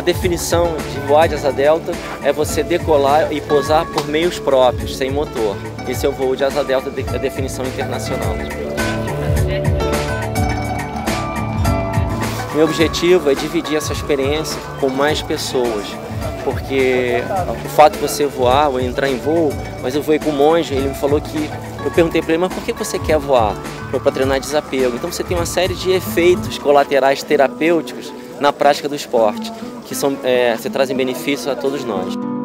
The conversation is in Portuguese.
definição de voar de asa delta é você decolar e pousar por meios próprios, sem motor. Esse é o voo de asa delta, a definição internacional. Meu objetivo é dividir essa experiência com mais pessoas, porque o fato de você voar ou entrar em voo, mas eu voei com um monge, ele me falou que eu perguntei para ele, mas por que você quer voar? Para treinar desapego. Então você tem uma série de efeitos colaterais terapêuticos na prática do esporte, que são, é, se trazem benefícios a todos nós.